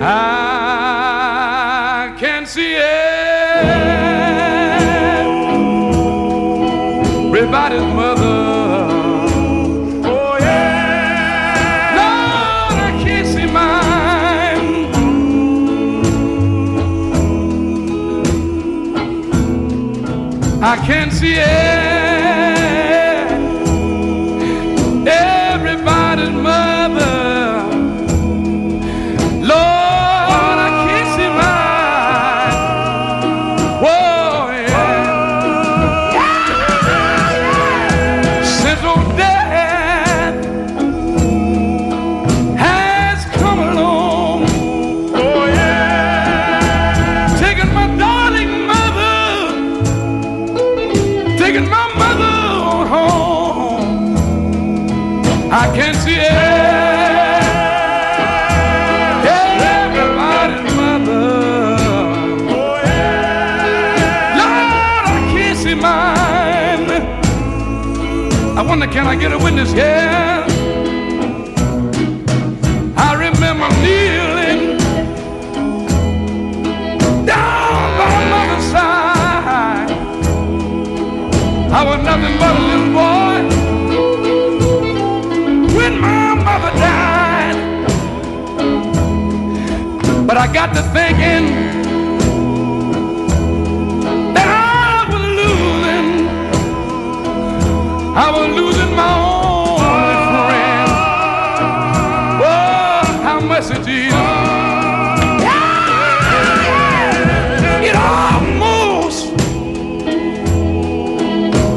I can see it. everybody's mother. Oh yeah. Lord, I can't see mine. I can't see everybody's can see it. Everybody's mother. Lord, I can't see mine. I wonder, can I get a witness Yeah. I remember kneeling down by my mother's side. I was nothing but a little boy But I got to thinking that I was losing. I was losing my only friend. Oh, how much it is. It almost,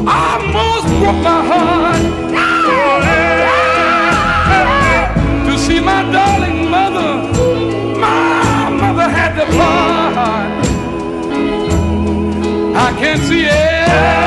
almost broke my heart I can't see it.